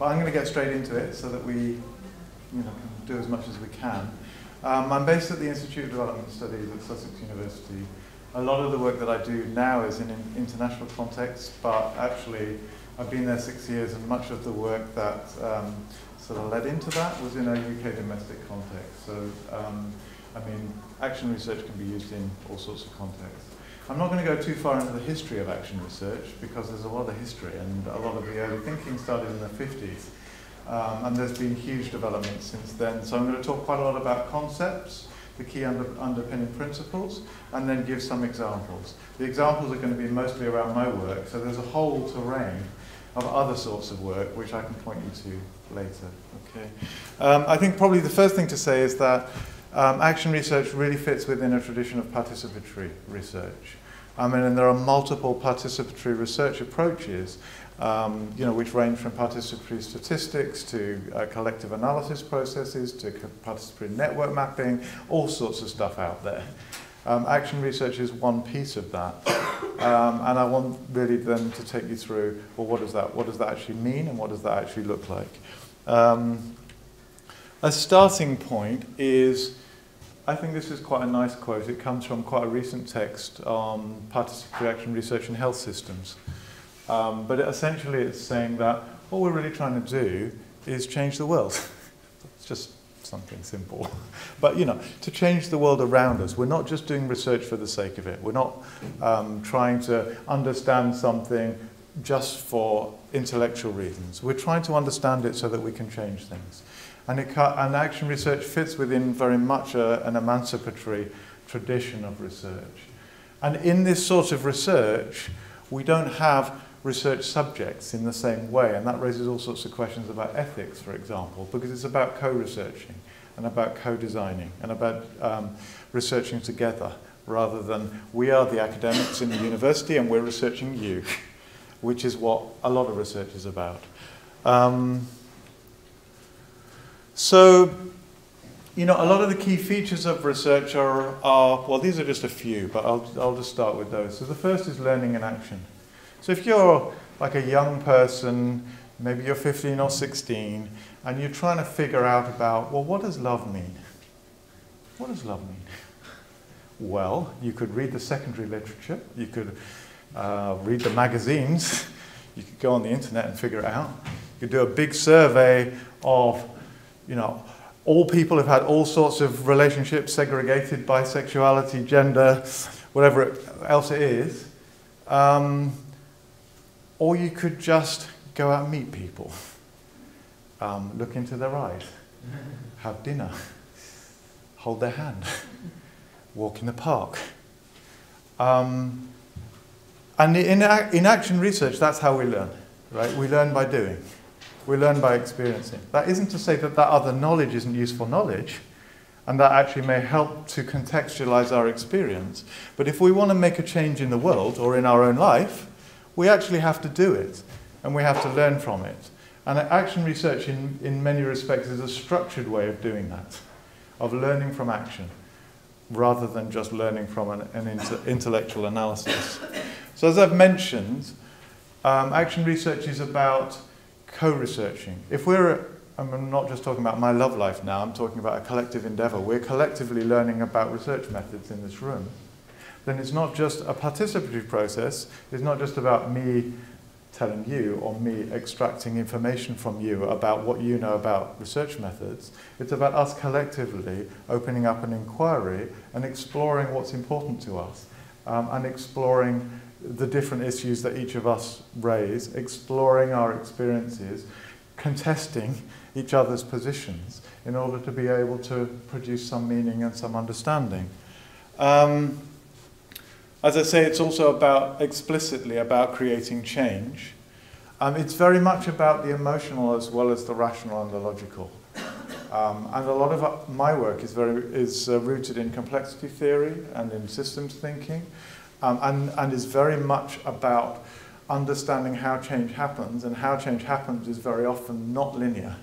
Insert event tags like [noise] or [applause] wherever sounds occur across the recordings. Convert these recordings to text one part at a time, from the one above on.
but I'm going to get straight into it so that we you know, can do as much as we can. Um, I'm based at the Institute of Development Studies at Sussex University. A lot of the work that I do now is in an international context, but actually I've been there six years and much of the work that um, sort of led into that was in a UK domestic context. So, um, I mean, action research can be used in all sorts of contexts. I'm not going to go too far into the history of action research because there's a lot of history and a lot of the early thinking started in the 50s. Um, and there's been huge developments since then. So I'm going to talk quite a lot about concepts, the key under, underpinning principles, and then give some examples. The examples are going to be mostly around my work, so there's a whole terrain of other sorts of work which I can point you to later. Okay. Um, I think probably the first thing to say is that um, action research really fits within a tradition of participatory research. I mean, and there are multiple participatory research approaches, um, you know, which range from participatory statistics to uh, collective analysis processes to participatory network mapping, all sorts of stuff out there. Um, action research is one piece of that. Um, and I want really then to take you through, well, what does that, what does that actually mean and what does that actually look like? Um, a starting point is I think this is quite a nice quote. It comes from quite a recent text on participatory action research in health systems. Um, but it, essentially it's saying that what we're really trying to do is change the world. [laughs] it's just something simple. [laughs] but, you know, to change the world around us. We're not just doing research for the sake of it. We're not um, trying to understand something just for intellectual reasons. We're trying to understand it so that we can change things. And, it, and action research fits within very much a, an emancipatory tradition of research. And in this sort of research, we don't have research subjects in the same way. And that raises all sorts of questions about ethics, for example, because it's about co-researching and about co-designing and about um, researching together rather than we are the academics in the university and we're researching you, which is what a lot of research is about. Um, so, you know, a lot of the key features of research are, are well, these are just a few, but I'll, I'll just start with those. So the first is learning in action. So if you're like a young person, maybe you're 15 or 16, and you're trying to figure out about, well, what does love mean? What does love mean? Well, you could read the secondary literature, you could uh, read the magazines, [laughs] you could go on the internet and figure it out. You could do a big survey of you know, all people have had all sorts of relationships segregated by sexuality, gender, whatever else it is. Um, or you could just go out and meet people, um, look into their eyes, have dinner, hold their hand, walk in the park. Um, and in, in action research, that's how we learn, right? We learn by doing. We learn by experiencing. That isn't to say that that other knowledge isn't useful knowledge, and that actually may help to contextualize our experience. But if we want to make a change in the world or in our own life, we actually have to do it, and we have to learn from it. And action research, in, in many respects, is a structured way of doing that, of learning from action, rather than just learning from an, an inter intellectual analysis. So, as I've mentioned, um, action research is about co-researching. If we're, I'm not just talking about my love life now, I'm talking about a collective endeavor. We're collectively learning about research methods in this room. Then it's not just a participatory process. It's not just about me telling you or me extracting information from you about what you know about research methods. It's about us collectively opening up an inquiry and exploring what's important to us um, and exploring the different issues that each of us raise, exploring our experiences, contesting each other's positions in order to be able to produce some meaning and some understanding. Um, as I say, it's also about explicitly about creating change. Um, it's very much about the emotional as well as the rational and the logical. Um, and a lot of uh, my work is, very, is uh, rooted in complexity theory and in systems thinking um, and, and is very much about understanding how change happens, and how change happens is very often not linear,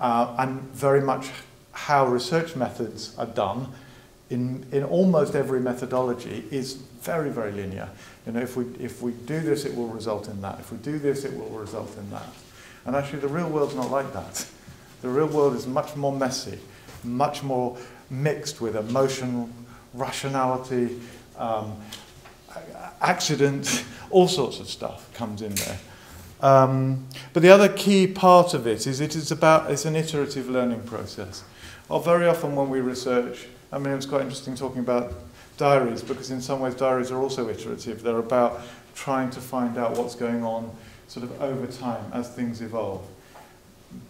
uh, and very much how research methods are done in, in almost every methodology is very, very linear. You know, if we, if we do this, it will result in that. If we do this, it will result in that. And actually, the real world's not like that. The real world is much more messy, much more mixed with emotion, rationality, um, accident, all sorts of stuff comes in there. Um, but the other key part of it is it is about it's an iterative learning process. Very often when we research, I mean, it's quite interesting talking about diaries because in some ways diaries are also iterative. They're about trying to find out what's going on sort of over time as things evolve.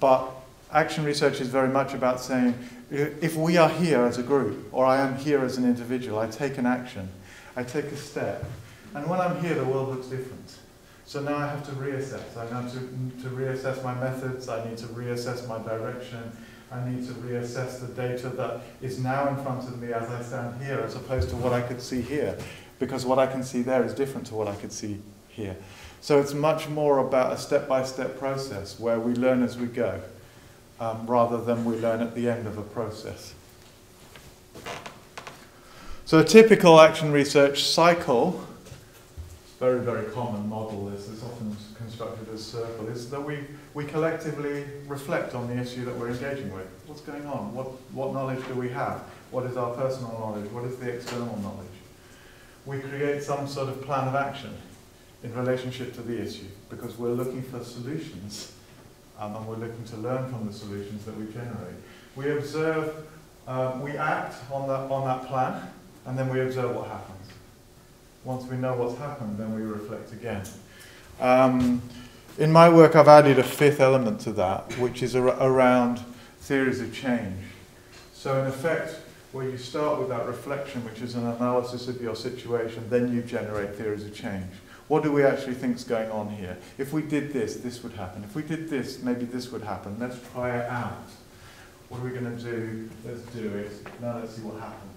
But action research is very much about saying if we are here as a group or I am here as an individual, I take an action, I take a step, and when I'm here, the world looks different. So now I have to reassess. I need to, to reassess my methods, I need to reassess my direction, I need to reassess the data that is now in front of me as I stand here as opposed to what I could see here. Because what I can see there is different to what I could see here. So it's much more about a step-by-step -step process where we learn as we go, um, rather than we learn at the end of a process. So a typical action research cycle very, very common model is, it's often constructed as circle, is that we, we collectively reflect on the issue that we're engaging with. What's going on? What, what knowledge do we have? What is our personal knowledge? What is the external knowledge? We create some sort of plan of action in relationship to the issue because we're looking for solutions um, and we're looking to learn from the solutions that we generate. We observe, um, we act on that, on that plan and then we observe what happens. Once we know what's happened, then we reflect again. Um, in my work, I've added a fifth element to that, which is ar around theories of change. So, in effect, where you start with that reflection, which is an analysis of your situation, then you generate theories of change. What do we actually think is going on here? If we did this, this would happen. If we did this, maybe this would happen. Let's try it out. What are we going to do? Let's do it. Now let's see what happens.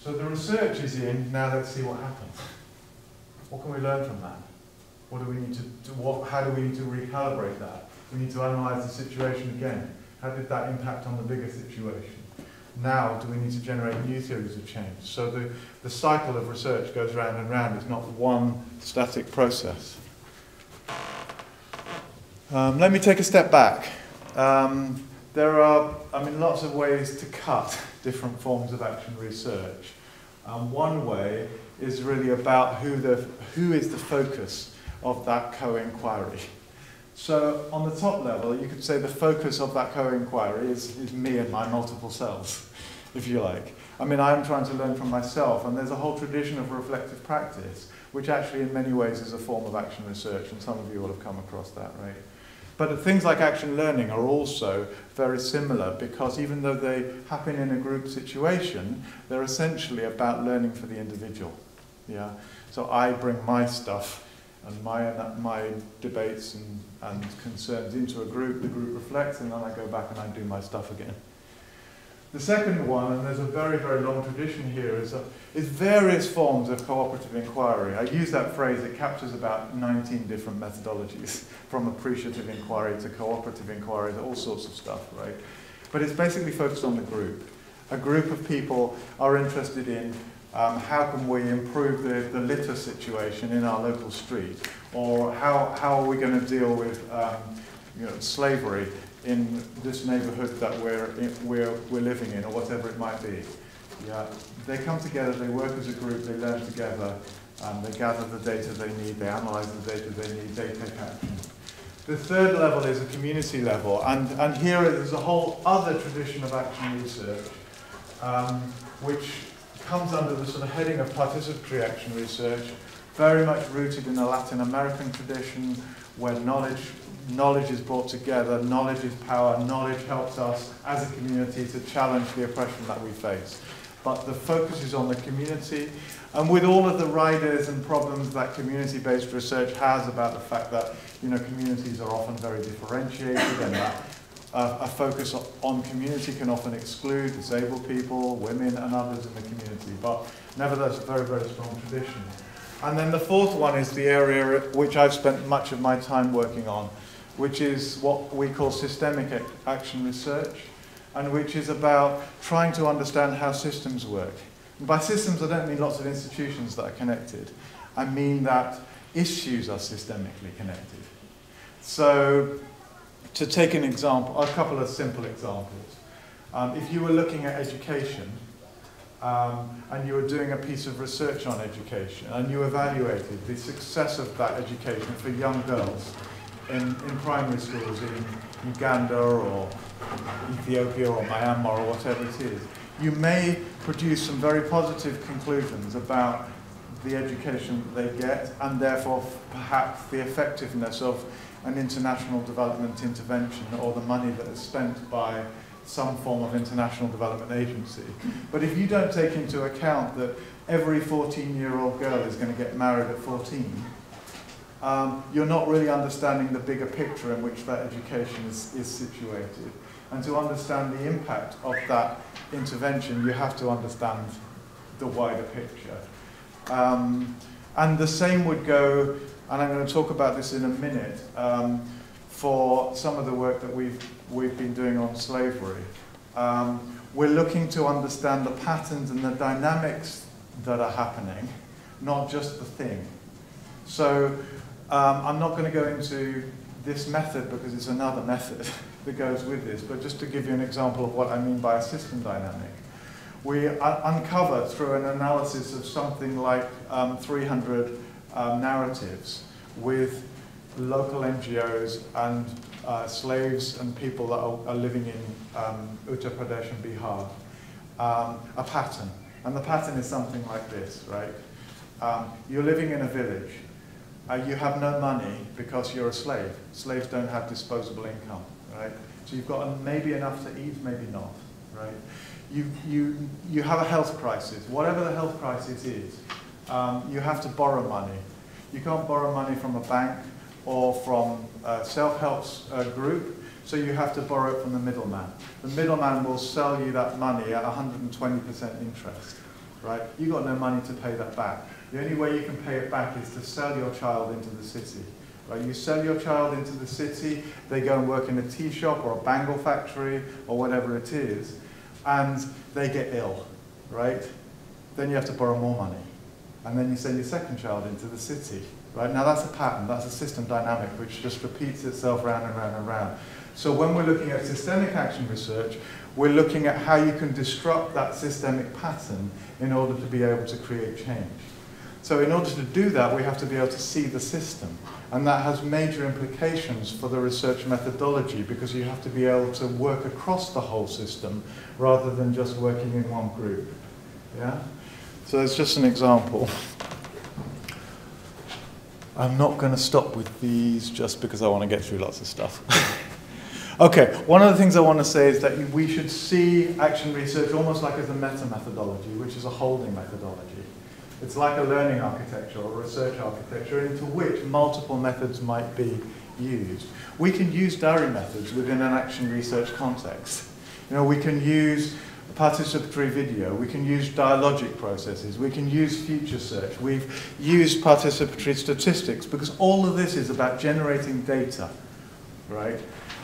So the research is in, now let's see what happens. What can we learn from that? What do we need to, to what, how do we need to recalibrate that? We need to analyze the situation again. How did that impact on the bigger situation? Now, do we need to generate new theories of change? So the, the cycle of research goes round and round. It's not one static process. Um, let me take a step back. Um, there are, I mean, lots of ways to cut different forms of action research. Um, one way is really about who, the, who is the focus of that co-inquiry. So on the top level, you could say the focus of that co-inquiry is, is me and my multiple selves, [laughs] if you like. I mean, I'm trying to learn from myself, and there's a whole tradition of reflective practice, which actually in many ways is a form of action research, and some of you will have come across that, right? But things like action learning are also very similar because even though they happen in a group situation, they're essentially about learning for the individual. Yeah. So I bring my stuff and my, my debates and, and concerns into a group, the group reflects, and then I go back and I do my stuff again. The second one, and there's a very, very long tradition here, is, a, is various forms of cooperative inquiry. I use that phrase, it captures about 19 different methodologies, [laughs] from appreciative inquiry to cooperative inquiry to all sorts of stuff, right? But it's basically focused on the group. A group of people are interested in um, how can we improve the, the litter situation in our local street? Or how, how are we going to deal with um, you know, slavery in this neighborhood that we're, we're, we're living in, or whatever it might be? Yeah, they come together, they work as a group, they learn together, um, they gather the data they need, they analyze the data they need, they take action. The third level is a community level, and, and here is a whole other tradition of action research, um, which comes under the sort of heading of participatory action research, very much rooted in the Latin American tradition where knowledge, knowledge is brought together, knowledge is power, knowledge helps us as a community to challenge the oppression that we face. But the focus is on the community, and with all of the riders and problems that community-based research has about the fact that you know communities are often very differentiated and that a focus on community can often exclude disabled people, women and others in the community, but nevertheless a very, very strong tradition. And then the fourth one is the area which I've spent much of my time working on, which is what we call systemic action research, and which is about trying to understand how systems work. And by systems, I don't mean lots of institutions that are connected. I mean that issues are systemically connected. So to take an example, a couple of simple examples. Um, if you were looking at education, um, and you were doing a piece of research on education, and you evaluated the success of that education for young girls in, in primary schools in Uganda or Ethiopia or Myanmar or whatever it is, you may produce some very positive conclusions about the education that they get and therefore perhaps the effectiveness of an international development intervention or the money that is spent by some form of international development agency. But if you don't take into account that every 14-year-old girl is going to get married at 14, um, you're not really understanding the bigger picture in which that education is, is situated. And to understand the impact of that intervention, you have to understand the wider picture. Um, and the same would go, and I'm going to talk about this in a minute, um, for some of the work that we've, we've been doing on slavery. Um, we're looking to understand the patterns and the dynamics that are happening, not just the thing. So um, I'm not going to go into this method because it's another method [laughs] that goes with this, but just to give you an example of what I mean by a system dynamic. We uncovered through an analysis of something like um, 300 um, narratives with local NGOs and uh, slaves and people that are, are living in um, Uttar Pradesh and Bihar, um, a pattern. And the pattern is something like this, right? Um, you're living in a village. Uh, you have no money because you're a slave. Slaves don't have disposable income, right? So you've got maybe enough to eat, maybe not, right? You, you, you have a health crisis. Whatever the health crisis is, um, you have to borrow money. You can't borrow money from a bank or from a self-help uh, group, so you have to borrow it from the middleman. The middleman will sell you that money at 120% interest, right? You've got no money to pay that back. The only way you can pay it back is to sell your child into the city. Right? You sell your child into the city, they go and work in a tea shop or a bangle factory or whatever it is, and they get ill, right? Then you have to borrow more money. And then you send your second child into the city, Right? Now that's a pattern, that's a system dynamic which just repeats itself round and round and round. So when we're looking at systemic action research, we're looking at how you can disrupt that systemic pattern in order to be able to create change. So in order to do that, we have to be able to see the system. And that has major implications for the research methodology because you have to be able to work across the whole system rather than just working in one group. Yeah? So it's just an example. I'm not going to stop with these just because I want to get through lots of stuff. [laughs] okay, one of the things I want to say is that we should see action research almost like as a meta methodology, which is a holding methodology. It's like a learning architecture or a research architecture into which multiple methods might be used. We can use diary methods within an action research context. You know, we can use participatory video, we can use dialogic processes, we can use future search, we've used participatory statistics because all of this is about generating data, right?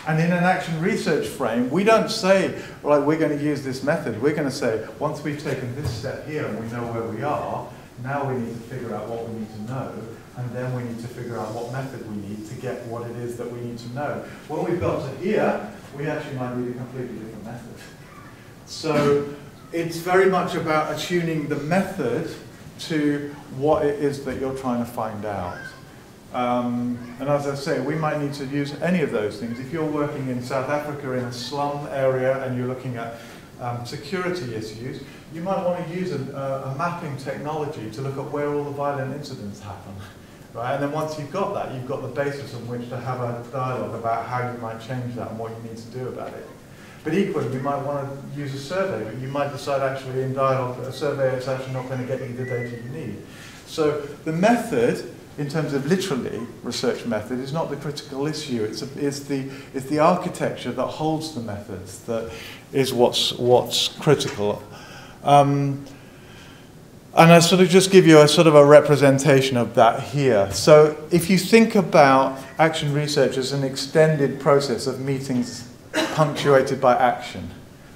And in an action research frame, we don't say, right, we're going to use this method. We're going to say, once we've taken this step here and we know where we are, now we need to figure out what we need to know, and then we need to figure out what method we need to get what it is that we need to know. When we've got to here, we actually might need a completely different method. So it's very much about attuning the method to what it is that you're trying to find out. Um, and as I say, we might need to use any of those things. If you're working in South Africa in a slum area and you're looking at um, security issues, you might want to use a, a, mapping technology to look at where all the violent incidents happen. Right? And then once you've got that, you've got the basis on which to have a dialogue about how you might change that and what you need to do about it. But equally, you might want to use a survey, but you might decide actually in dialogue that a survey is actually not going to get you the data you need. So the method, in terms of literally research method, is not the critical issue. It's, a, it's, the, it's the architecture that holds the methods that is what's, what's critical. Um, and I sort of just give you a sort of a representation of that here. So if you think about action research as an extended process of meetings punctuated by action,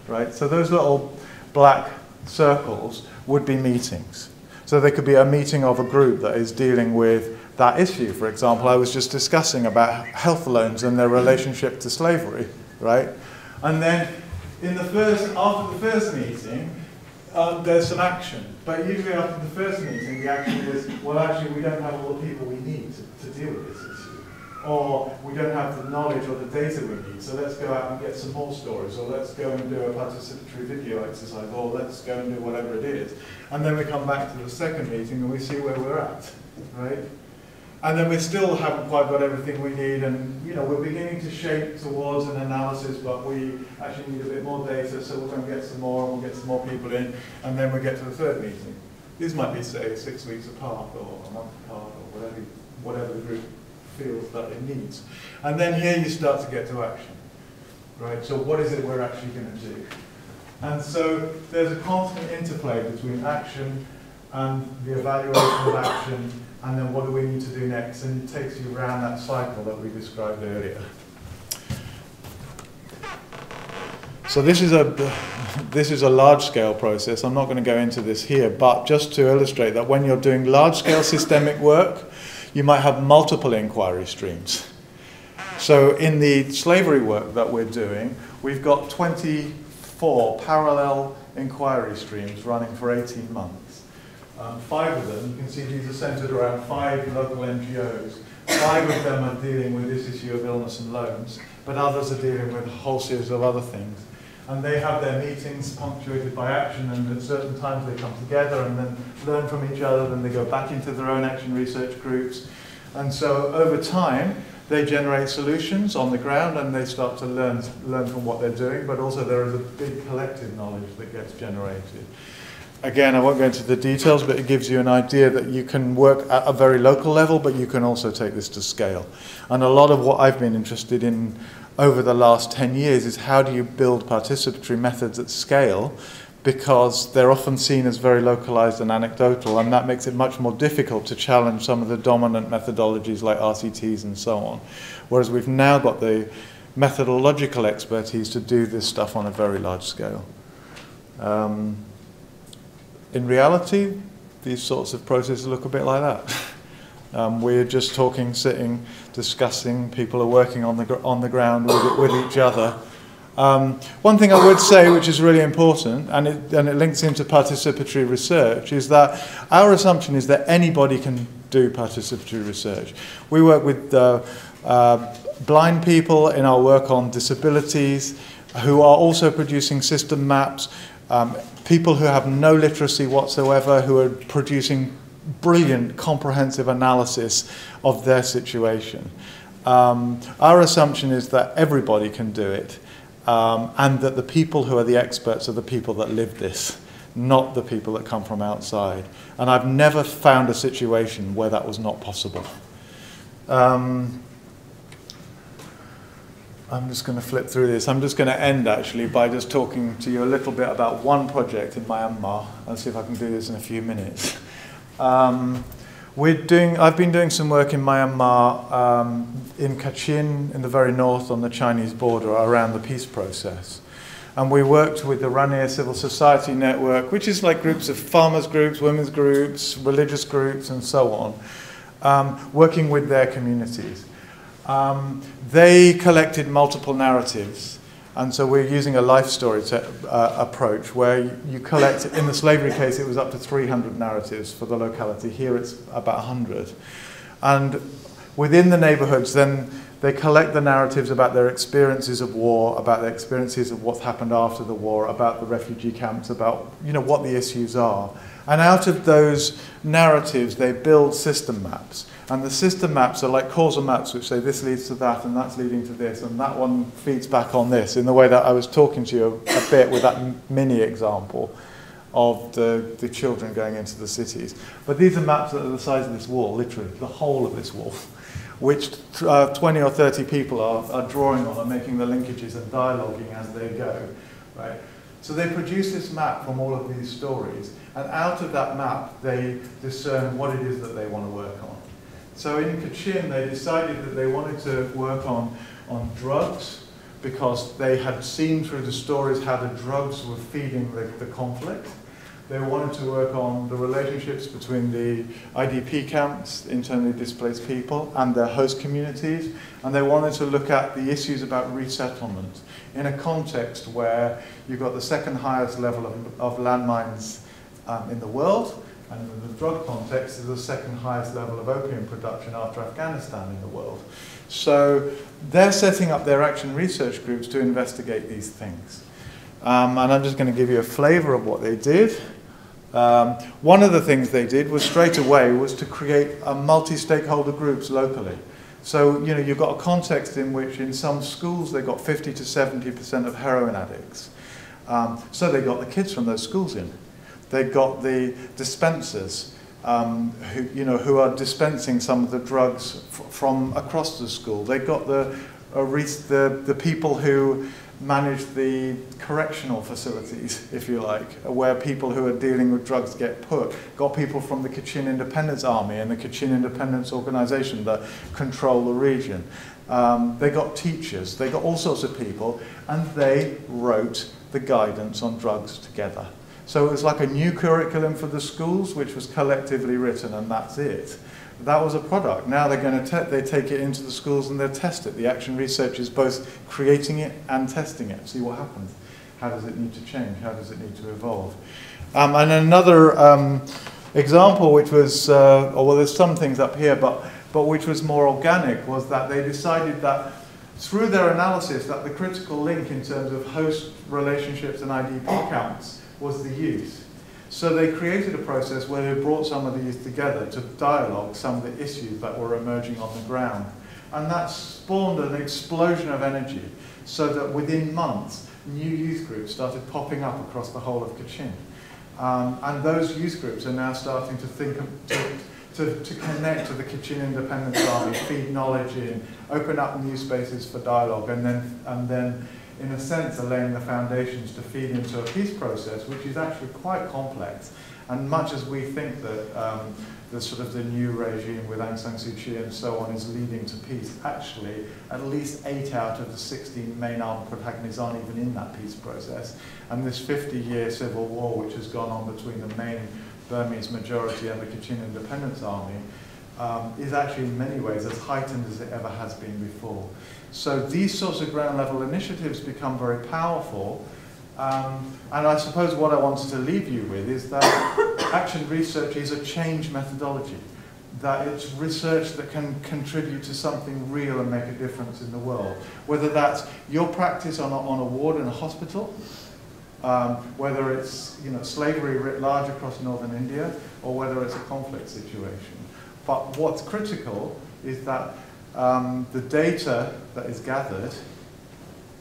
right? So those little black circles would be meetings. So there could be a meeting of a group that is dealing with that issue. For example, I was just discussing about health loans and their relationship to slavery, right? And then in the first, after the first meeting, uh, there's some action. But usually after the first meeting, the action is, well, actually, we don't have all the people we need to, to deal with this issue. Or we don't have the knowledge or the data we need, so let's go out and get some more stories, or let's go and do a participatory video exercise, or let's go and do whatever it is. And then we come back to the second meeting and we see where we're at, right? And then we still haven't quite got everything we need, and you know we're beginning to shape towards an analysis, but we actually need a bit more data, so we're going to get some more, and we'll get some more people in, and then we get to the third meeting. These might be, say, six weeks apart, or a month apart, or whatever, whatever the group feels that it needs. And then here you start to get to action, right? So what is it we're actually going to do? And so there's a constant interplay between action and the evaluation of action and then what do we need to do next? And it takes you around that cycle that we described earlier. So this is a this is a large scale process. I'm not going to go into this here, but just to illustrate that when you're doing large scale systemic work, you might have multiple inquiry streams. So in the slavery work that we're doing, we've got 24 parallel inquiry streams running for 18 months. Um, five of them, you can see these are centered around five local NGOs. Five of them are dealing with this issue of illness and loans, but others are dealing with a whole series of other things. And they have their meetings punctuated by action, and at certain times they come together and then learn from each other, then they go back into their own action research groups. And so over time, they generate solutions on the ground and they start to learn, learn from what they're doing, but also there is a big collective knowledge that gets generated again, I won't go into the details, but it gives you an idea that you can work at a very local level, but you can also take this to scale. And a lot of what I've been interested in over the last 10 years is how do you build participatory methods at scale because they're often seen as very localized and anecdotal, and that makes it much more difficult to challenge some of the dominant methodologies like RCTs and so on. Whereas we've now got the methodological expertise to do this stuff on a very large scale. Um, in reality, these sorts of processes look a bit like that. [laughs] Um, we're just talking, sitting, discussing. People are working on the, on the ground with, with each other. Um, one thing I would say, which is really important, and it, and it links into participatory research, is that our assumption is that anybody can do participatory research. We work with uh, uh, blind people in our work on disabilities who are also producing system maps um, people who have no literacy whatsoever, who are producing brilliant, comprehensive analysis of their situation. Um, our assumption is that everybody can do it, um, and that the people who are the experts are the people that live this, not the people that come from outside. And I've never found a situation where that was not possible. Um, I'm just going to flip through this. I'm just going to end actually by just talking to you a little bit about one project in Myanmar. I'll see if I can do this in a few minutes. Um, we're doing, I've been doing some work in Myanmar, um, in Kachin, in the very north on the Chinese border, around the peace process. And we worked with the Raneer Civil Society Network, which is like groups of farmers groups, women's groups, religious groups, and so on, um, working with their communities. Um, they collected multiple narratives. And so we're using a life story to, uh, approach where you collect, in the slavery case, it was up to 300 narratives for the locality. Here it's about 100. And within the neighborhoods, then they collect the narratives about their experiences of war, about their experiences of what's happened after the war, about the refugee camps, about you know, what the issues are. And out of those narratives, they build system maps. And the system maps are like causal maps which say this leads to that and that's leading to this and that one feeds back on this in the way that I was talking to you a, a bit with that mini example of the, the children going into the cities. But these are maps that are the size of this wall, literally, the whole of this wall, [laughs] which uh, 20 or 30 people are, are drawing on and making the linkages and dialoguing as they go. Right? So they produce this map from all of these stories, and out of that map, they discern what it is that they want to work on. So in Kachin, they decided that they wanted to work on, on drugs because they had seen through the stories how the drugs were feeding the, the conflict. They wanted to work on the relationships between the IDP camps, internally displaced people, and their host communities. And they wanted to look at the issues about resettlement in a context where you've got the second highest level of, of landmines um, in the world, and in the drug context is the second highest level of opium production after Afghanistan in the world. So they're setting up their action research groups to investigate these things. Um, and I'm just going to give you a flavor of what they did. Um, one of the things they did was straight away was to create a multi-stakeholder groups locally. So, you know, you've got a context in which in some schools they've got 50 to 70% of heroin addicts. Um, so they got the kids from those schools in. They got the dispensers um, who, you know, who are dispensing some of the drugs from across the school. They got the, uh, the, the people who manage the correctional facilities, [laughs] if you like, where people who are dealing with drugs get put. Got people from the Kachin Independence Army and the Kachin Independence Organization that control the region. Um, they got teachers, they got all sorts of people, and they wrote the guidance on drugs together. So it was like a new curriculum for the schools, which was collectively written, and that's it. That was a product. Now they're going to they take it into the schools and they test it. The action research is both creating it and testing it. See what happens. How does it need to change? How does it need to evolve? Um, and another um, example, which was, uh, oh, well, there's some things up here, but but which was more organic, was that they decided that through their analysis that the critical link in terms of host relationships and IDP camps was the youth. So they created a process where they brought some of the youth together to dialogue some of the issues that were emerging on the ground. And that spawned an explosion of energy so that within months, new youth groups started popping up across the whole of Kachin. Um, and those youth groups are now starting to think of, to, to, to connect to the Kachin Independence Army, feed knowledge in, open up new spaces for dialogue, and then, and then in a sense, are laying the foundations to feed into a peace process, which is actually quite complex. And much as we think that um, the sort of the new regime with Aung San Suu Kyi and so on is leading to peace, actually, at least eight out of the 16 main armed protagonists aren't even in that peace process. And this 50-year civil war, which has gone on between the main Burmese majority and the Kachin Independence Army, um, is actually in many ways as heightened as it ever has been before. So these sorts of ground level initiatives become very powerful. Um, and I suppose what I wanted to leave you with is that [coughs] action research is a change methodology, that it's research that can contribute to something real and make a difference in the world. Whether that's your practice on a, on a ward in a hospital, um, whether it's you know, slavery writ large across northern India, or whether it's a conflict situation. But what's critical is that um, the data that is gathered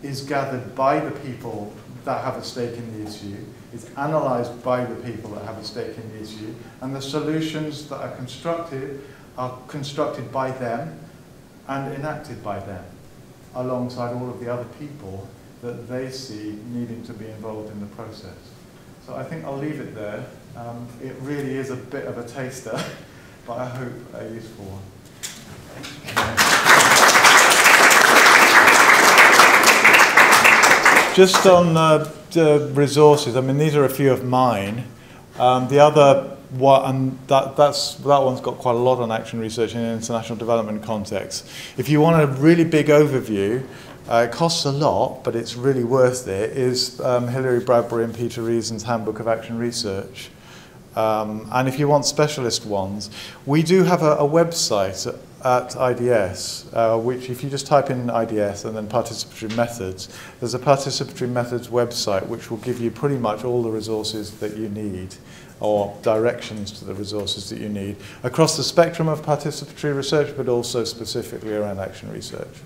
is gathered by the people that have a stake in the issue, is analysed by the people that have a stake in the issue, and the solutions that are constructed are constructed by them and enacted by them, alongside all of the other people that they see needing to be involved in the process. So I think I'll leave it there. Um, it really is a bit of a taster, [laughs] but I hope a useful one. Just on uh, the resources, I mean, these are a few of mine. Um, the other one, and that, that's, that one's got quite a lot on action research in an international development context. If you want a really big overview, uh, it costs a lot, but it's really worth it, is um, Hilary Bradbury and Peter Reason's Handbook of Action Research. Um, and if you want specialist ones, we do have a, a website at IDS, uh, which if you just type in IDS and then participatory methods, there's a participatory methods website which will give you pretty much all the resources that you need or directions to the resources that you need across the spectrum of participatory research, but also specifically around action research.